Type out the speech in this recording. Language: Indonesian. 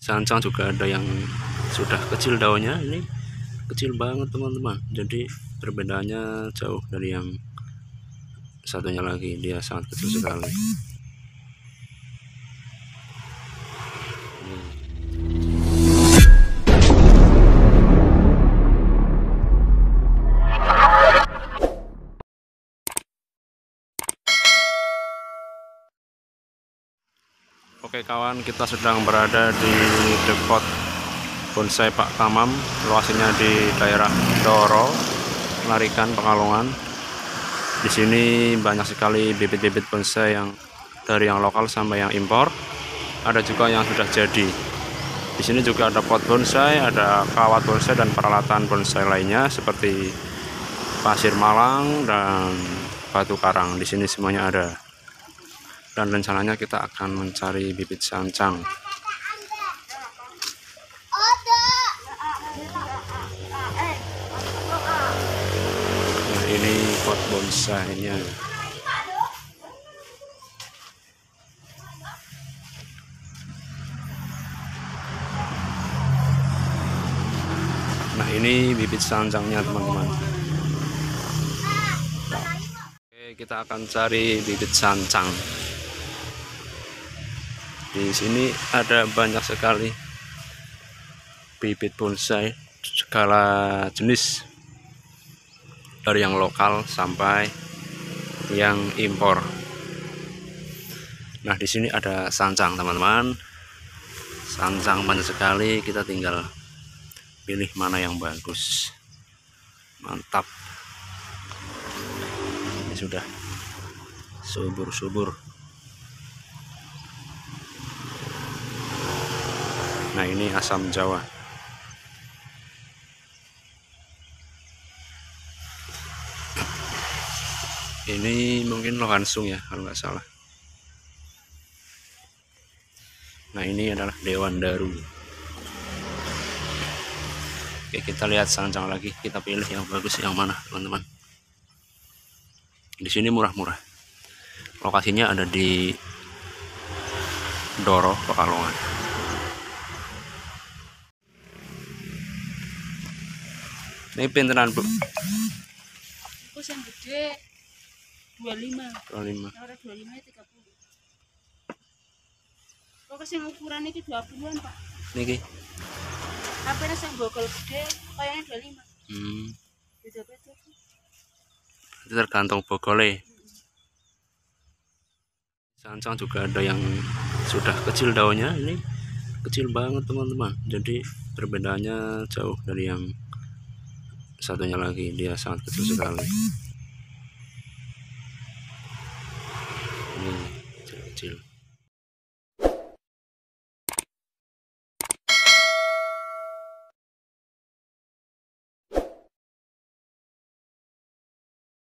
sancang juga ada yang sudah kecil daunnya ini. Kecil banget teman-teman. Jadi perbedaannya jauh dari yang satunya lagi. Dia sangat kecil sekali Oke kawan, kita sedang berada di depot bonsai Pak Tamam, lokasinya di daerah Doro, Larikan, Pekalongan. Di sini banyak sekali bibit-bibit bonsai yang dari yang lokal sampai yang impor. Ada juga yang sudah jadi. Di sini juga ada pot bonsai, ada kawat bonsai dan peralatan bonsai lainnya seperti pasir malang dan batu karang. Di sini semuanya ada dan rencananya kita akan mencari bibit sancang. Nah ini pot bonsainya. Nah ini bibit sancangnya teman-teman. Oke, kita akan cari bibit sancang di sini ada banyak sekali bibit bonsai segala jenis dari yang lokal sampai yang impor. Nah, di sini ada sancang, teman-teman. Sancang banyak sekali, kita tinggal pilih mana yang bagus. Mantap. Ini sudah subur-subur. Nah ini asam jawa. Ini mungkin lohansung ya kalau nggak salah. Nah ini adalah Dewan Daru. Oke kita lihat sancang lagi. Kita pilih yang bagus yang mana teman-teman. Di sini murah-murah. Lokasinya ada di Doro Pekalongan Ini pinteran, Bu? Terus yang gede 25. 25. Kalau 25 ya 30. Kok yang ukuran ini 20-an, Pak. Niki. Tapi ini yang bogol gede kayaknya 25. Hmm. Beda-beda. Itu tergantung bogole. Sancang juga ada yang sudah kecil daunnya ini kecil banget teman-teman jadi perbedaannya jauh dari yang satunya lagi. Dia sangat kecil sekali. Ini kecil-kecil